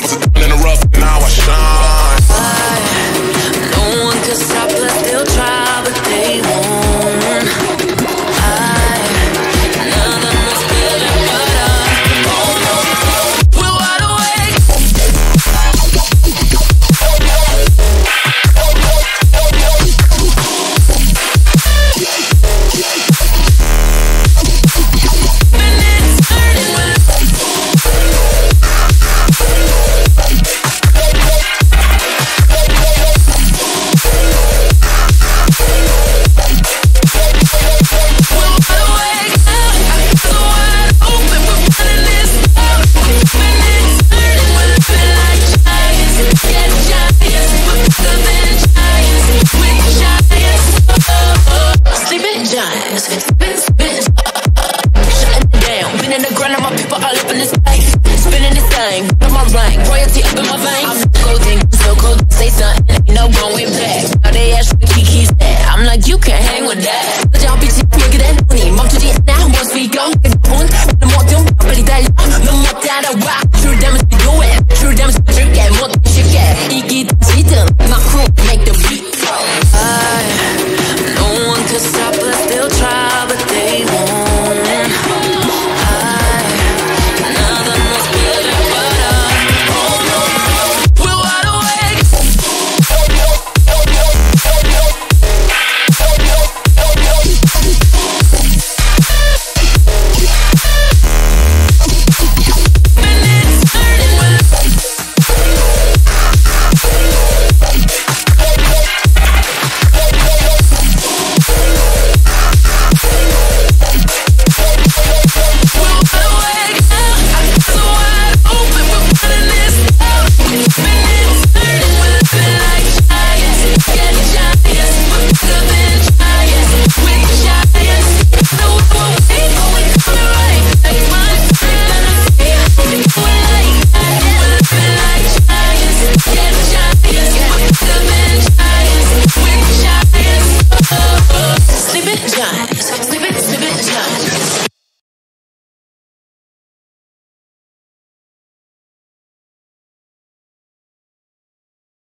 was a in the rough, and I was Cause